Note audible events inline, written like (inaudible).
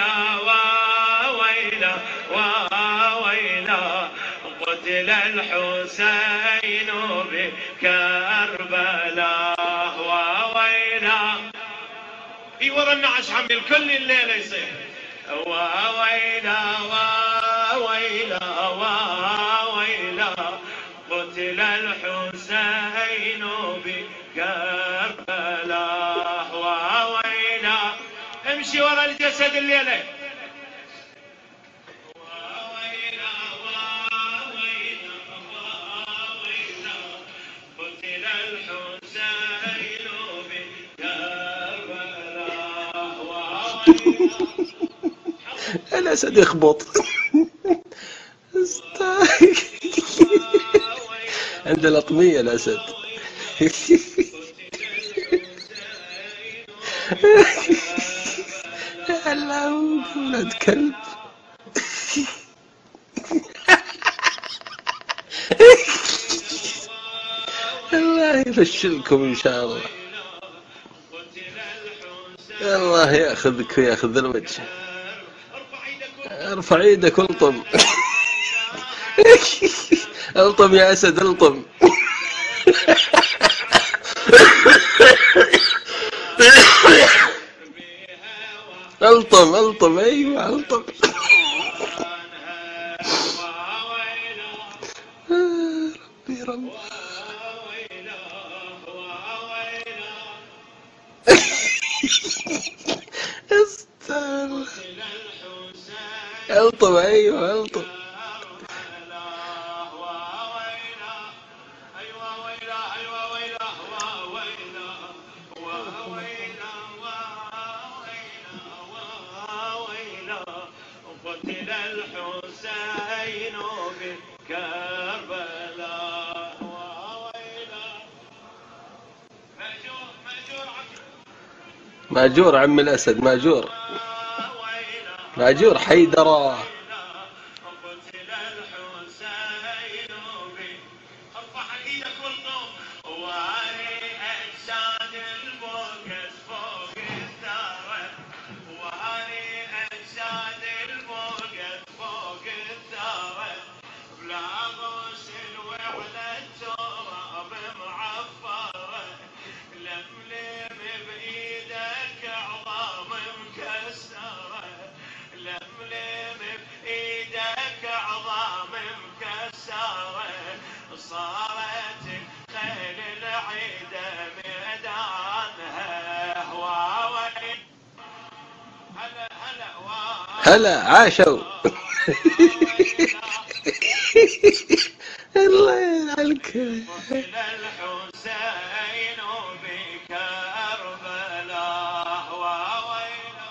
وويلا وويلا وويلا قتل الحسين بكربلاء. وويلا في ورا النعش عمي الكل الليلة يصير وويلا وويلا وويلا قتل الحسين بكربلاء. امشي ورا الجسد الليلة. (laughs) الأسد يخبط. (laughs) عند الأطمية الأسد (laughs) الله ولد كلب الله يفشلكم إن شاء الله. الله يأخذك ويأخذ الوجه. ارفع إيدك والطم. الطم يا أسد الطم. ألطم ألطم أيوه ألطم. (laughs) ربي ربي. (laughs) ألطم أيوه ألطم. بكربلاء وويلا مأجور. مأجور عم الاسد ماجور ويلا ماجور التراب لملم بايدك عظام مكسره لملم بايدك عظام مكسره صارت خيل العيد ميدانها هلا هلا هلا عاشوا الله يلعنك الحسين بكربلاء وويلا